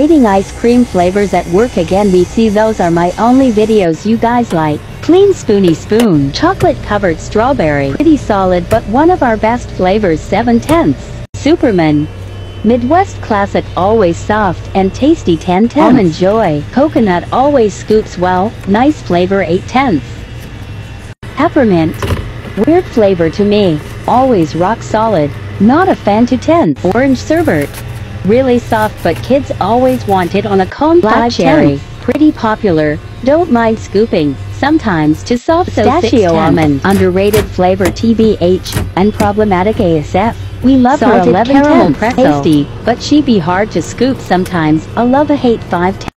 Rating ice cream flavors at work again BC those are my only videos you guys like. Clean Spoony Spoon, chocolate covered strawberry, pretty solid but one of our best flavors 7 tenths. Superman, Midwest Classic always soft and tasty 10 tenths. Almond Joy, coconut always scoops well, nice flavor 8 tenths. Peppermint, weird flavor to me, always rock solid, not a fan to tenths. Orange Sherbet, really soft but kids always want it on a cone Black 5 cherry. Pretty popular, don't mind scooping, sometimes to soft pistachio almond. Underrated flavor TBH, and problematic ASF. We love her Salted 11 caramel pretzel. tasty, but she be hard to scoop sometimes. A love a hate 5 tenths.